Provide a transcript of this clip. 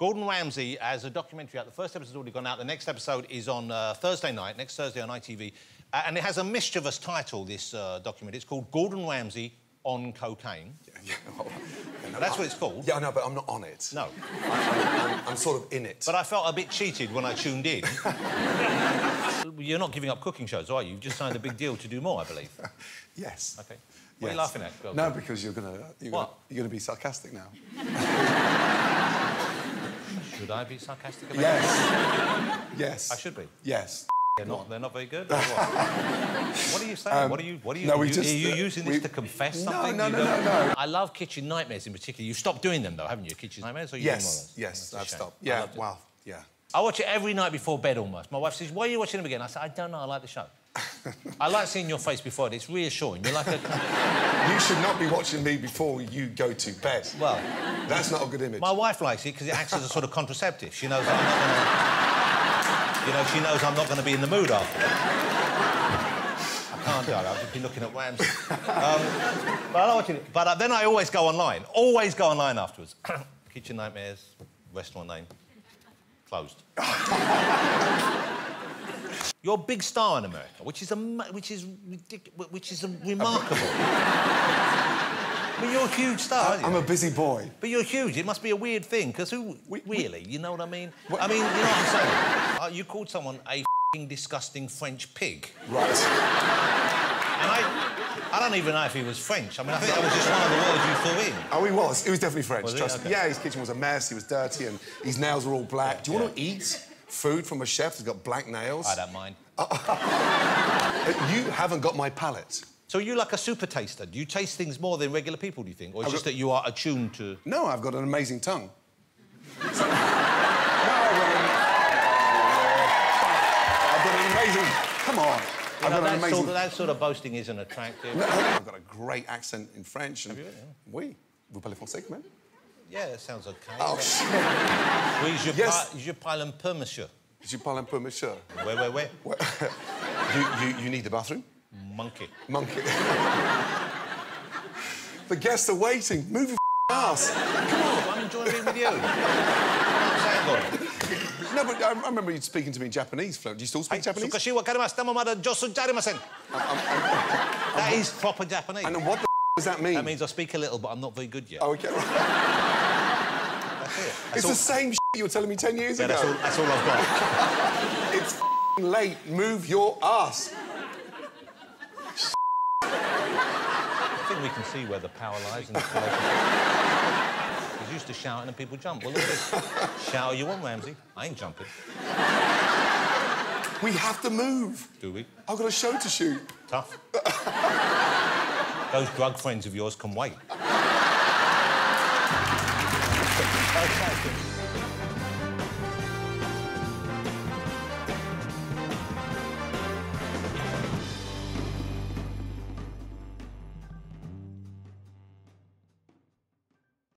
Gordon Ramsay has a documentary out. The first episode's already gone out. The next episode is on uh, Thursday night, next Thursday on ITV. Uh, and it has a mischievous title, this uh, documentary. It's called Gordon Ramsay on Cocaine. Yeah, well, you know, That's I- what it's called. Yeah, I know, but I'm not on it. No. I'm, I'm- I'm sort of in it. But I felt a bit cheated when I tuned in. You're not giving up cooking shows, are you? You've just signed a big deal to do more, I believe. yes. OK. What are you laughing at? Go- No, because you're you're gonna, you're gonna be sarcastic now. Should I be sarcastic about Yes. yes. I should be. Yes. They're not, they're not very good? What? what are you saying? what are you... What are you... Um, no, we you- just, Are you uh, using we- this to confess No, something? no, You no, no, no. I love kitchen nightmares in particular. You've stopped doing them, though, haven't you? Kitchen nightmares? Or you Yes. Yes. I've That's a shame. stopped. Yeah. Wow. Yeah. I watch it every night before bed almost. My wife says, why are you watching them again? I said, I don't know, I like the show. I like seeing your face before it. It's reassuring. You're like a... You should not be watching me before you go to bed. Well, That's not a good image. my wife likes it because it acts as a sort of contraceptive. She knows I'm not going to... You know, she knows I'm not going to be in the mood after. I can't do it. I've just been looking at Ramsay. Um, but I watching it. But uh, then I always go online. Always go online afterwards. Kitchen Nightmares, restaurant name, closed. You're a big star in America, which is a which is which is a remarkable. I mean, you're a huge star. aren't you? I'm a busy boy. But you're huge. It must be a weird thing, because who We- really? You know what I mean? I mean, you know what I'm saying? Uh, you called someone a fing disgusting French pig, Right. and I, I don't even know if he was French. I mean, I think that was just one of the words you threw in. Oh, he was. He was definitely French. Was trust me. Okay. Yeah, his kitchen was a mess. He was dirty, and his nails were all black. Do you want to eat food from a chef who's got black nails? I don't mind. You haven't got my palate. So you're like a super taster. Do you taste things more than regular people? Do you think, or just got- that you are attuned to? No, I've got an amazing tongue. No, I've got an- I've got an amazing. Come on. You I've know, got an that, amazing. sort of, that sort of boasting isn't attractive. I've got a great accent in French. And... Have you? Oui. Vous parlez français, quand même? Yeah, that sounds okay. Oh, shit. Oui, je, yes. par... je parle un peu, monsieur. Je parle un peu, monsieur. Ouais, ouais, ouais. you, you, you need the bathroom? Monkey. Monkey. the guests are waiting. Move your ass. Come on. I'm enjoying being with you. No, but I, remember you speaking to me in Japanese, Flo. Do you still speak Japanese? That is proper Japanese. And what the does that mean? That means I speak a little, but I'm not very good yet. Oh, okay, right. That's it. It's That's the all, same you were telling me 10 years yeah, ago. that's all, that's all I've got. It's late. Move your ass. I think we can see where the power lies in this relationship. He's used to shouting and people jump. Well, look at this. Shout you want, Ramsay. I ain't jumping. We have to move. Do we? I've got a show to shoot. Tough. Those drug friends of yours can wait. Okay.